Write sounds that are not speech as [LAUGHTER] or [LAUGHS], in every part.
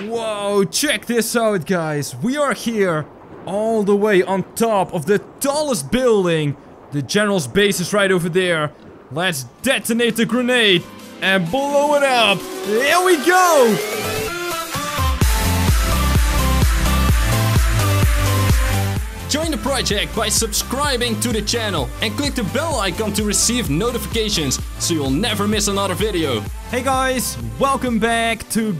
Whoa, check this out, guys. We are here all the way on top of the tallest building. The general's base is right over there. Let's detonate the grenade and blow it up. Here we go. Join the project by subscribing to the channel and click the bell icon to receive notifications so you'll never miss another video. Hey guys, welcome back to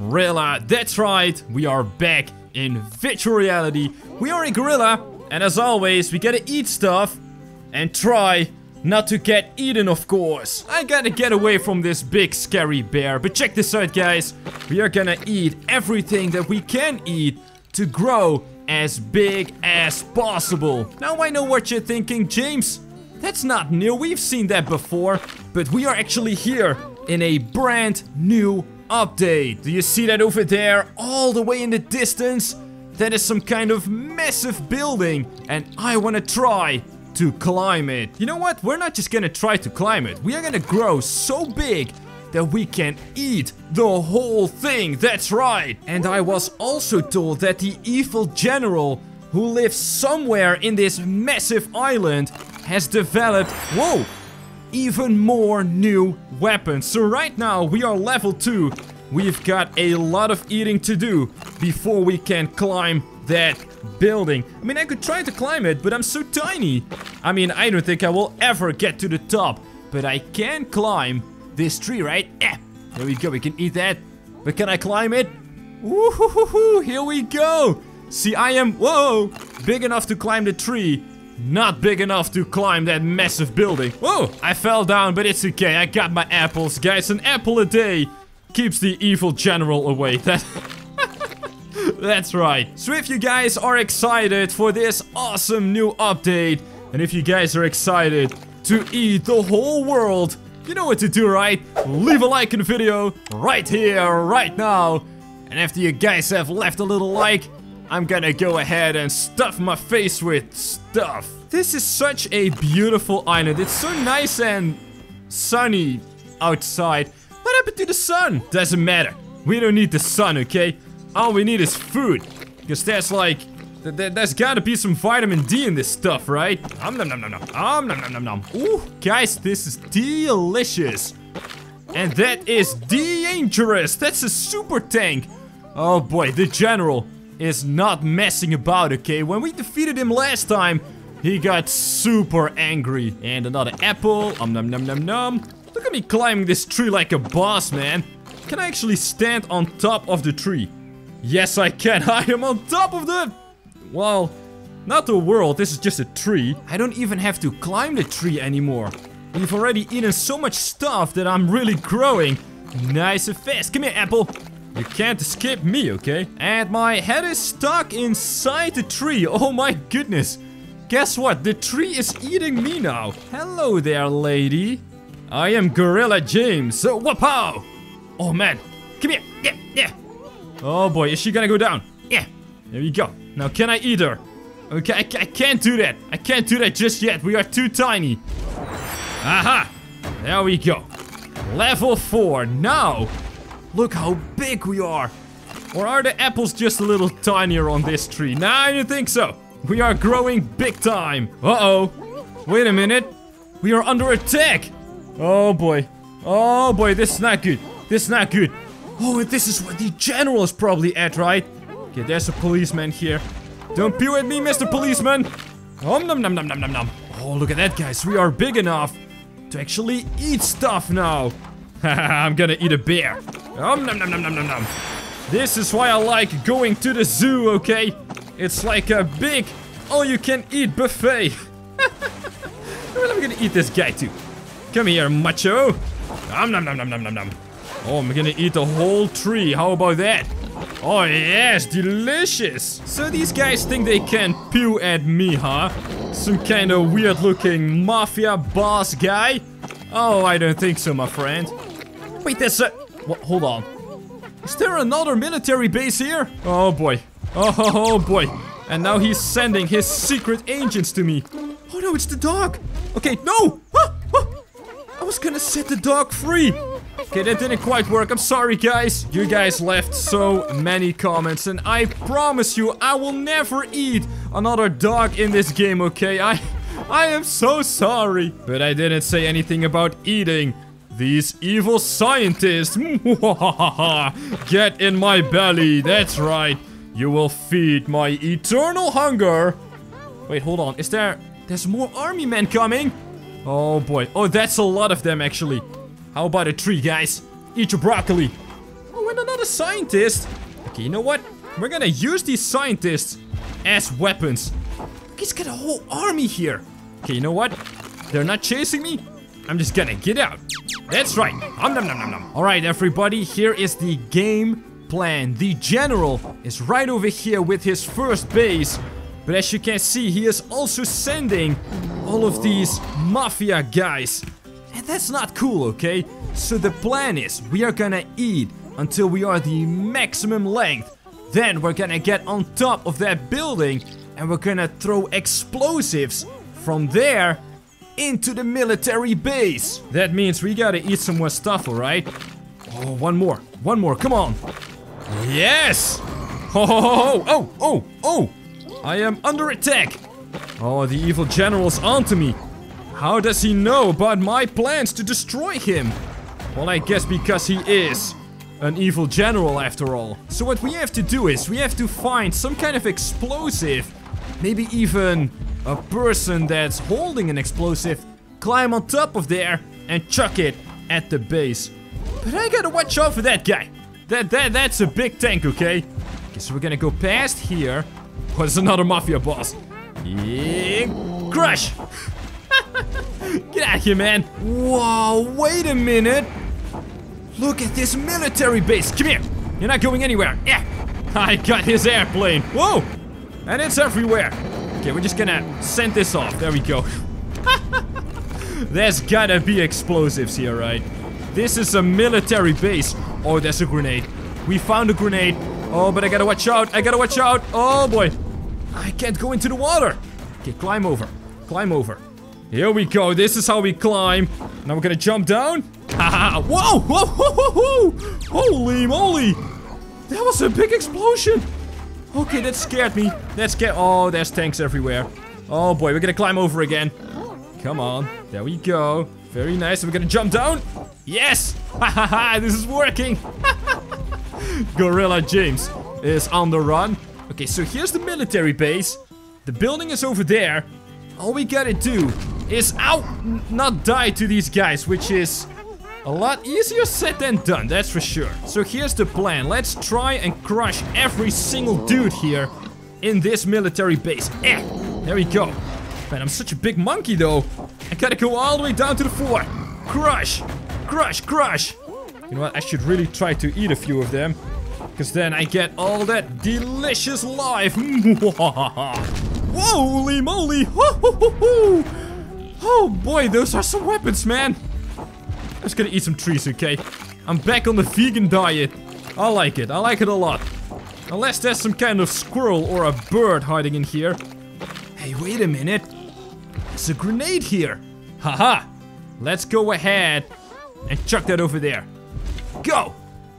GrowRilla. That's right, we are back in virtual reality. We are a gorilla, and as always, we gotta eat stuff and try not to get eaten, of course. I gotta get away from this big scary bear. But check this out, guys. We are gonna eat everything that we can eat to grow as big as possible. Now I know what you're thinking, James. That's not new, we've seen that before. But we are actually here in a brand new update. Do you see that over there, all the way in the distance? That is some kind of massive building, and I wanna try to climb it. You know what? We're not just gonna try to climb it. We are gonna grow so big that we can eat the whole thing. That's right. And I was also told that the evil general who lives somewhere in this massive island has developed, whoa, even more new weapons. So right now we are level 2. We've got a lot of eating to do before we can climb that building. I mean, I could try to climb it, but I'm so tiny. I mean, I don't think I will ever get to the top, but I can climb this tree, right? Yeah. There we go. We can eat that. But can I climb it? Here we go. See, I am, whoa, big enough to climb the tree. Not big enough to climb that massive building. Whoa, I fell down, but it's okay. I got my apples, guys. An apple a day keeps the evil general away. [LAUGHS] That... That's right. So if you guys are excited for this awesome new update, and if you guys are excited to eat the whole world, you know what to do, right? Leave a like in the video right here, right now. And after you guys have left a little like, I'm gonna go ahead and stuff my face with stuff. This is such a beautiful island. It's so nice and sunny outside. What happened to the sun? Doesn't matter. We don't need the sun, okay? All we need is food. Because there's like Th th there's gotta be some vitamin D in this stuff, right? Um, nom nom nom nom. Um, nom nom nom nom. Ooh, guys, this is delicious. And that is dangerous. That's a super tank. Oh boy, the general is not messing about, okay? When we defeated him last time, he got super angry. And another apple. Um, num, num, num, num. Look at me climbing this tree like a boss, man. Can I actually stand on top of the tree? Yes, I can. [LAUGHS] I am on top of the well, not the world, this is just a tree. I don't even have to climb the tree anymore. We've already eaten so much stuff that I'm really growing. Nice and fast. Come here, Apple. You can't escape me, okay? And my head is stuck inside the tree. Oh my goodness. Guess what? The tree is eating me now. Hello there, lady. I am Gorilla James. So, whoop-pow. Oh man. Come here. Yeah, yeah. Oh boy, is she gonna go down? Yeah. There you go. Now, can I eat her? Okay, I, I can't do that. I can't do that just yet. We are too tiny. Aha! There we go. Level 4. Now, look how big we are. Or are the apples just a little tinier on this tree? Nah, I don't think so. We are growing big time. Uh-oh. Wait a minute. We are under attack. Oh, boy. Oh, boy. This is not good. This is not good. Oh, this is where the general is probably at, right? Okay, there's a policeman here. Don't pew at me, Mr. Policeman! Om nom nom nom nom nom nom. Oh, look at that, guys. We are big enough to actually eat stuff now. [LAUGHS] I'm gonna eat a bear. Om nom nom nom nom nom nom. This is why I like going to the zoo, okay? It's like a big all-you-can-eat buffet. [LAUGHS] well, I'm gonna eat this guy too. Come here, macho. Om nom nom nom nom nom nom. Oh, I'm gonna eat the whole tree. How about that? Oh yes, delicious! So these guys think they can pew at me, huh? Some kind of weird looking mafia boss guy? Oh, I don't think so, my friend. Wait, there's a... What, hold on. Is there another military base here? Oh boy. Oh, oh boy. And now he's sending his secret agents to me. Oh no, it's the dog. Okay, no! Ah, ah. I was gonna set the dog free. Okay, that didn't quite work. I'm sorry, guys. You guys left so many comments, and I promise you, I will never eat another dog in this game, okay? I, I am so sorry. But I didn't say anything about eating. These evil scientists. [LAUGHS] Get in my belly. That's right. You will feed my eternal hunger. Wait, hold on. Is there... There's more army men coming? Oh, boy. Oh, that's a lot of them, actually. How about a tree, guys? Eat your broccoli. Oh, and another scientist. Okay, you know what? We're gonna use these scientists as weapons. He's got a whole army here. Okay, you know what? They're not chasing me. I'm just gonna get out. That's right. Um, nom, nom, nom, nom. All right, everybody. Here is the game plan. The general is right over here with his first base. But as you can see, he is also sending all of these mafia guys. And that's not cool, okay? So the plan is we are gonna eat until we are the maximum length. Then we're gonna get on top of that building and we're gonna throw explosives from there into the military base. That means we gotta eat some more stuff, alright? Oh, one more. One more, come on. Yes! Oh, oh, oh, oh, oh! I am under attack! Oh, the evil general's onto me. How does he know about my plans to destroy him? Well, I guess because he is an evil general after all. So what we have to do is we have to find some kind of explosive. Maybe even a person that's holding an explosive. Climb on top of there and chuck it at the base. But I gotta watch out for that guy. That, that, that's a big tank, okay? Okay, so we're gonna go past here. Oh, another mafia boss. Yeah, crush! [LAUGHS] Get out of here, man. Whoa, wait a minute. Look at this military base. Come here. You're not going anywhere. Yeah. [LAUGHS] I got his airplane. Whoa. And it's everywhere. Okay, we're just gonna send this off. There we go. [LAUGHS] There's gotta be explosives here, right? This is a military base. Oh, there's a grenade. We found a grenade. Oh, but I gotta watch out. I gotta watch out. Oh, boy. I can't go into the water. Okay, climb over. Climb over. Here we go. This is how we climb. Now we're gonna jump down. [LAUGHS] Whoa, whoa. Holy moly. That was a big explosion. Okay, that scared me. That scared. Oh, there's tanks everywhere. Oh boy, we're gonna climb over again. Come on. There we go. Very nice. We're gonna jump down. Yes. Hahaha, this is working. [LAUGHS] Gorilla James is on the run. Okay, so here's the military base. The building is over there. All we gotta do is, ow, not die to these guys, which is a lot easier said than done, that's for sure. So here's the plan. Let's try and crush every single dude here in this military base. Eh, there we go. Man, I'm such a big monkey, though. I gotta go all the way down to the floor. Crush, crush, crush. You know what? I should really try to eat a few of them. Because then I get all that delicious life. [LAUGHS] Holy moly. Oh boy, those are some weapons, man. I'm just gonna eat some trees, okay? I'm back on the vegan diet. I like it. I like it a lot. Unless there's some kind of squirrel or a bird hiding in here. Hey, wait a minute. There's a grenade here. Haha. Let's go ahead and chuck that over there. Go.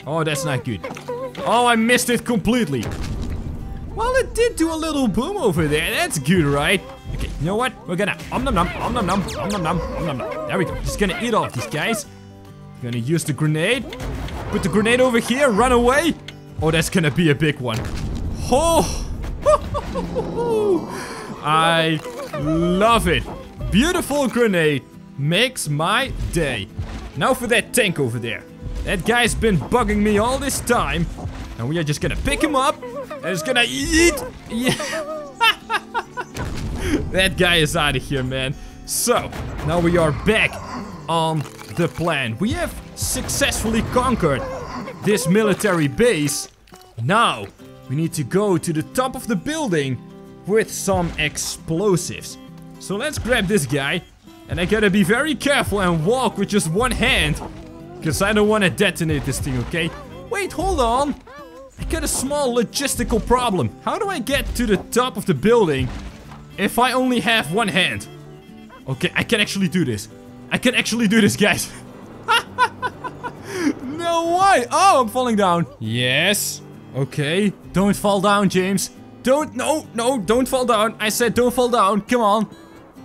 Oh, that's not good. Oh, I missed it completely. Well, it did do a little boom over there. That's good, right? Okay, you know what? We're gonna om nom nom, om nom nom, om nom nom, om nom nom. There we go. Just gonna eat all of these guys. Gonna use the grenade. Put the grenade over here, run away. Oh, that's gonna be a big one. Oh! I love it. Beautiful grenade. Makes my day. Now for that tank over there. That guy's been bugging me all this time. And we are just gonna pick him up. And it's gonna eat. Yeah. [LAUGHS] that guy is out of here, man. So, now we are back on the plan. We have successfully conquered this military base. Now, we need to go to the top of the building with some explosives. So let's grab this guy. And I gotta be very careful and walk with just one hand. Because I don't want to detonate this thing, okay? Wait, hold on. I got a small logistical problem. How do I get to the top of the building if I only have one hand? Okay, I can actually do this. I can actually do this, guys. [LAUGHS] No way! Oh, I'm falling down. Yes. Okay. Don't fall down, James. Don't, no, no, don't fall down. I said don't fall down. Come on.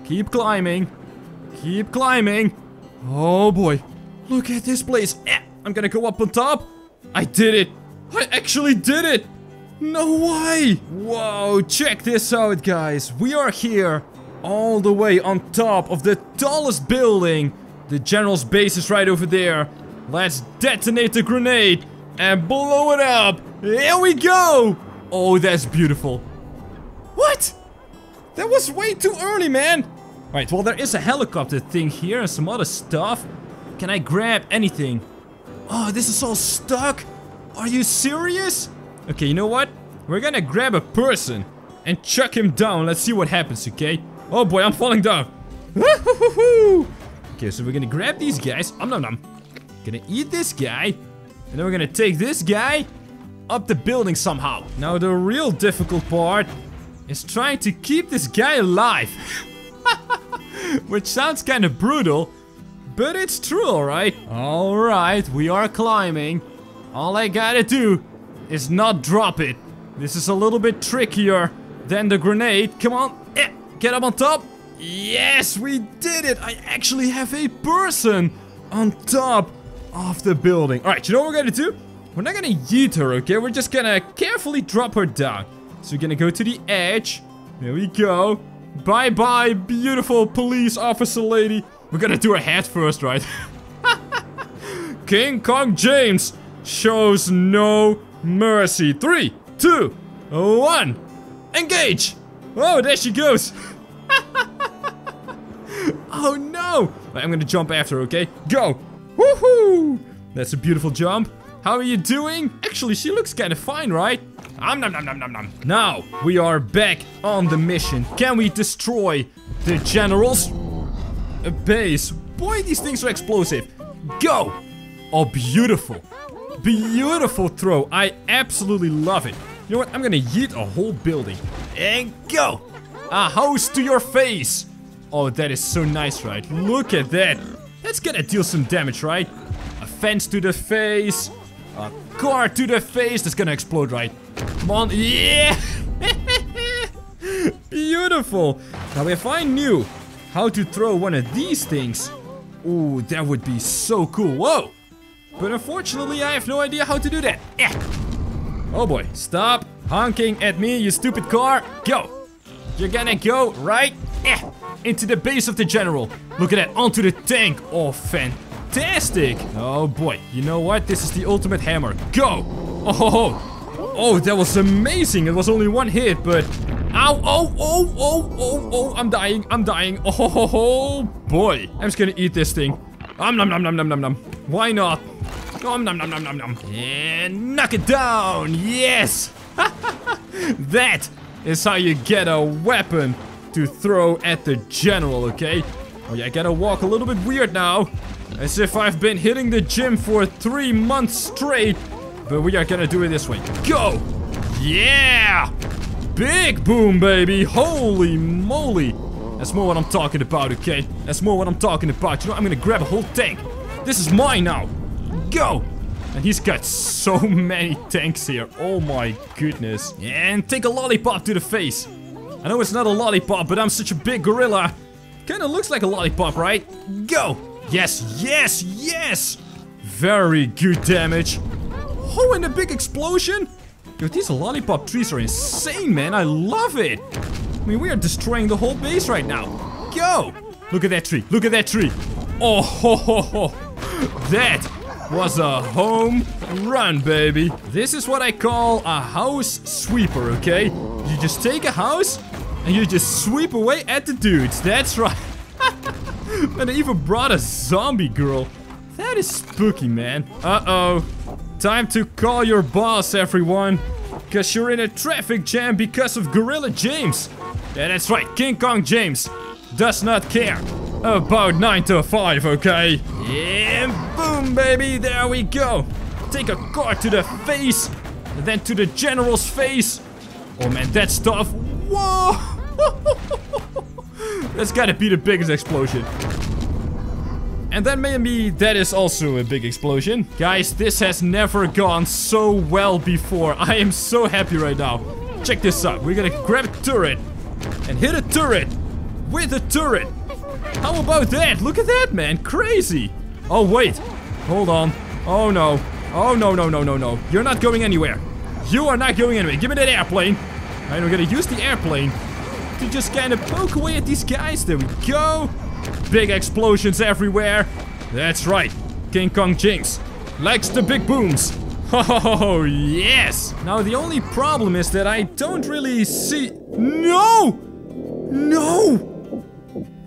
Keep climbing. Keep climbing. Oh boy. Look at this place. Eh, I'm gonna go up on top. I did it. I actually did it. No way. Whoa, check this out, guys. We are here all the way on top of the tallest building. The general's base is right over there. Let's detonate the grenade and blow it up. Here we go. Oh, that's beautiful. What? That was way too early, man. Right, well, there is a helicopter thing here and some other stuff. Can I grab anything? Oh, this is all stuck? Are you serious? Okay, you know what? We're gonna grab a person and chuck him down. Let's see what happens, okay? Oh boy, I'm falling down. [LAUGHS] Okay, so we're gonna grab these guys. Um, nom nom. Gonna eat this guy. And then we're gonna take this guy up the building somehow. Now, the real difficult part is trying to keep this guy alive. [LAUGHS] Which sounds kind of brutal, but it's true, alright? Alright, we are climbing. All I gotta do is not drop it. This is a little bit trickier than the grenade. Come on, get up on top. Yes, we did it. I actually have a person on top of the building. Alright, you know what we're gonna do? We're not gonna yeet her, okay? We're just gonna carefully drop her down. So we're gonna go to the edge. There we go. Bye-bye, beautiful police officer lady. We're gonna do her head first, right? [LAUGHS] King Kong James shows no mercy. Three, two, one. Engage! Oh, there she goes. [LAUGHS] oh no! I'm gonna jump after okay? Go! Woohoo! That's a beautiful jump. How are you doing? Actually, she looks kind of fine, right? Um, nom, nom, nom, nom, nom. Now, we are back on the mission. Can we destroy the general's base? Boy, these things are explosive. Go! Oh, beautiful. Beautiful throw. I absolutely love it. You know what? I'm gonna yeet a whole building. And go! A house to your face! Oh, that is so nice, right? Look at that. That's gonna deal some damage, right? A fence to the face. A car to the face. That's gonna explode, right? Come on. Yeah! [LAUGHS] Beautiful. Now, if I knew how to throw one of these things, ooh, that would be so cool. Whoa! But unfortunately, I have no idea how to do that. Eh. Oh boy, stop honking at me, you stupid car. Go. You're gonna go right eh, into the base of the general. Look at that, onto the tank. Oh, fantastic. Oh boy, you know what? This is the ultimate hammer. Go. Oh, oh, that was amazing. It was only one hit, but... Ow, oh, oh, oh, oh, oh, I'm dying, I'm dying. Oh, boy. I'm just gonna eat this thing. Um, nom, nom, nom, nom, nom, nom. Why not? Um, nom, nom, nom, nom, nom. And knock it down. Yes. [LAUGHS] that is how you get a weapon to throw at the general, okay? Oh yeah, I gotta walk a little bit weird now. As if I've been hitting the gym for three months straight. But we are gonna do it this way. Go! Yeah! Big boom, baby! Holy moly! That's more what I'm talking about, okay? That's more what I'm talking about. You know, I'm gonna grab a whole tank. This is mine now. Go! And he's got so [LAUGHS] many tanks here. Oh my goodness. And take a lollipop to the face. I know it's not a lollipop, but I'm such a big gorilla. Kinda looks like a lollipop, right? Go! Yes, yes, yes! Very good damage. Oh, and a big explosion? Yo, these lollipop trees are insane, man. I love it. I mean, we are destroying the whole base right now. Go! Look at that tree. Look at that tree. Oh, [LAUGHS] ho, ho, ho. That was a home run, baby. This is what I call a house sweeper, okay? You just take a house and you just sweep away at the dudes. That's right. [LAUGHS] and they even brought a zombie girl. That is spooky, man. Uh-oh. Time to call your boss, everyone. Because you're in a traffic jam because of Gorilla James. Yeah, that's right. King Kong James does not care about 9 to 5, okay? And boom, baby. There we go. Take a car to the face. Then to the general's face. Oh, man, that stuff. Whoa. [LAUGHS] That's gotta be the biggest explosion. And then maybe that is also a big explosion. Guys, this has never gone so well before. I am so happy right now. Check this out. We're gonna grab a turret and hit a turret with a turret. How about that? Look at that, man. Crazy. Oh, wait. Hold on. Oh, no. Oh, no, no, no, no, no. You're not going anywhere. You are not going anywhere. Give me that airplane. And we're gonna use the airplane to just kind of poke away at these guys. There we go. Big explosions everywhere. That's right. King Kong James likes the big booms. [LAUGHS] Oh, yes. Now, the only problem is that I don't really see... No! No!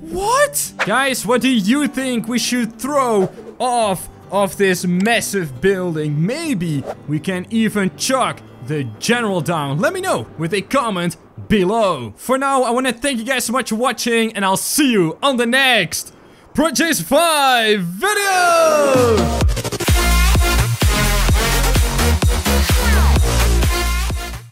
What? Guys, what do you think we should throw off of this massive building? Maybe we can even chuck the general down. Let me know with a comment below. For now, I want to thank you guys so much for watching and I'll see you on the next Project Jamesify video!